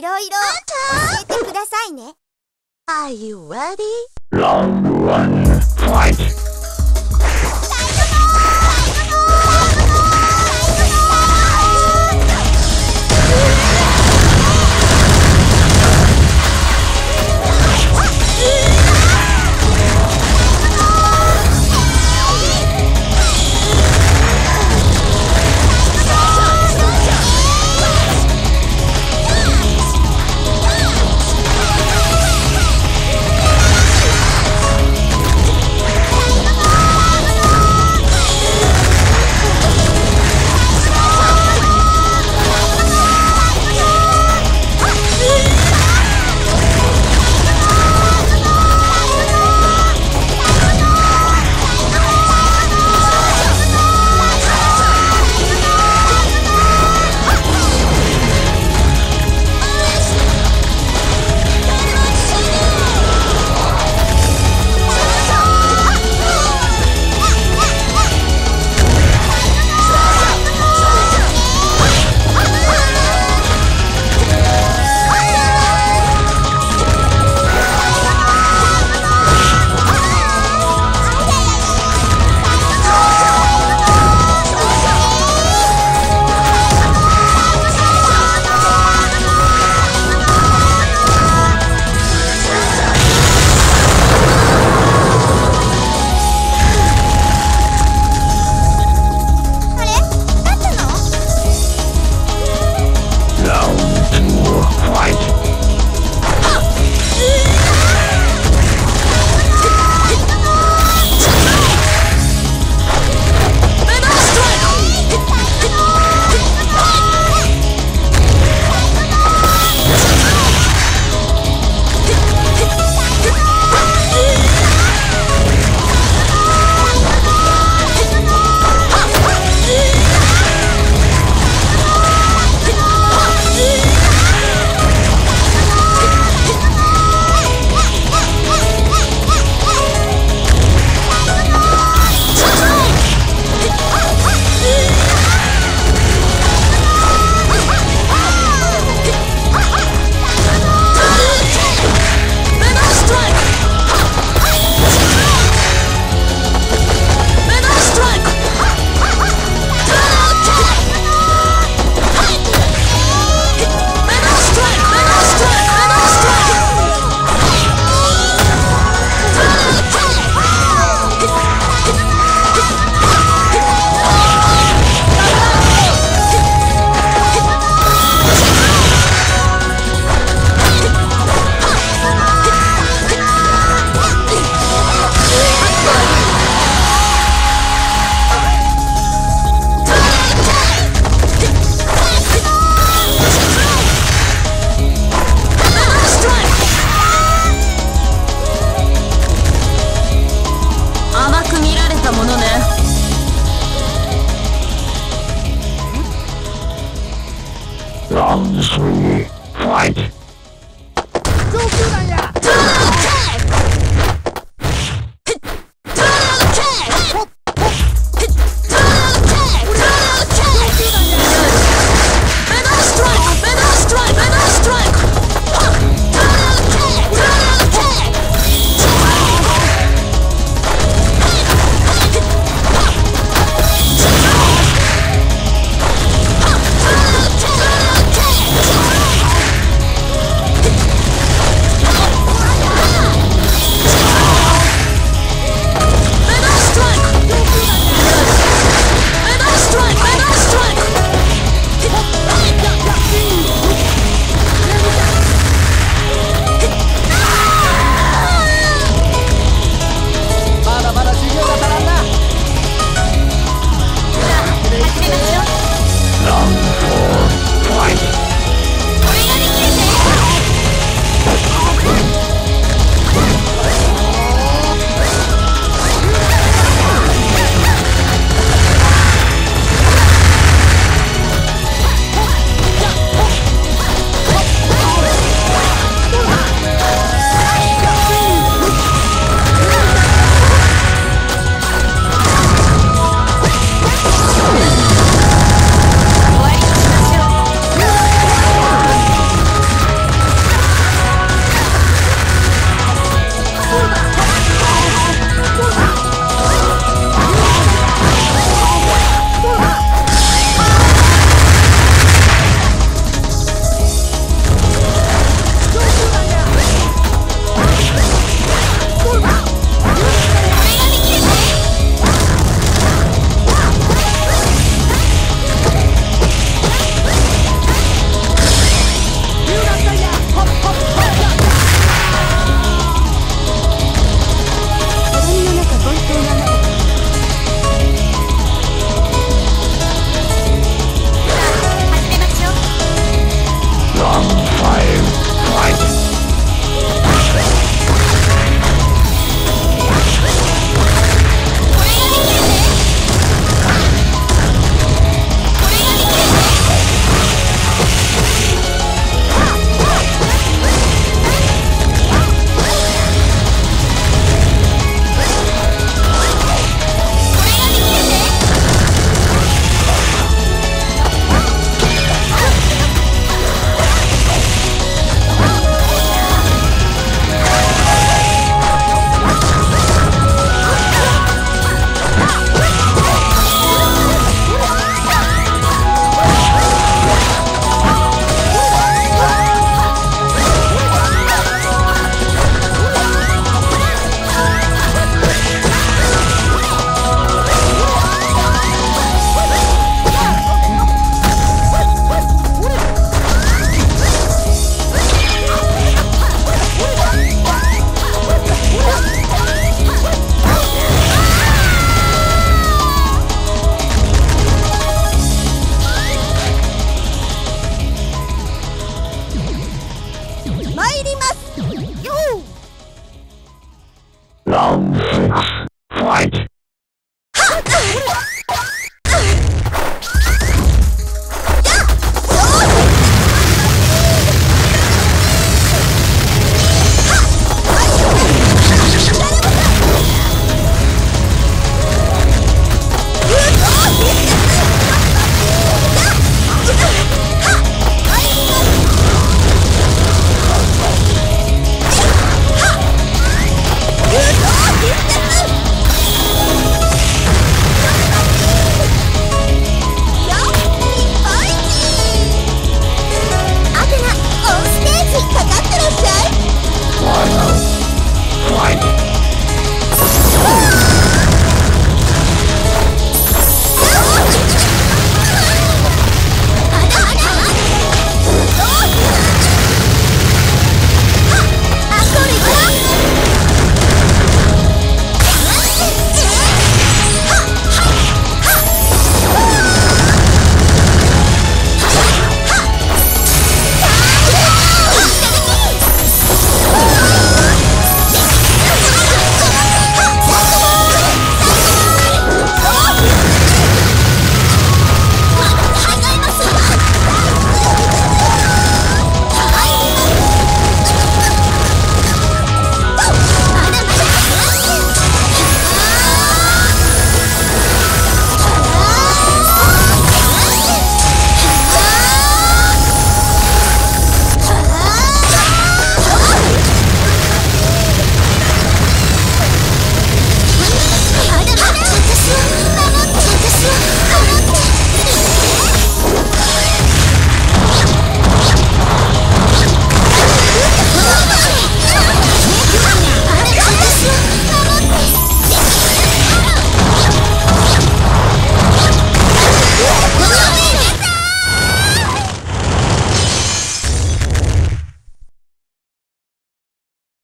いろいろ教えてくださいね。Are you ready? Round one, fight! destroyed! 上空弾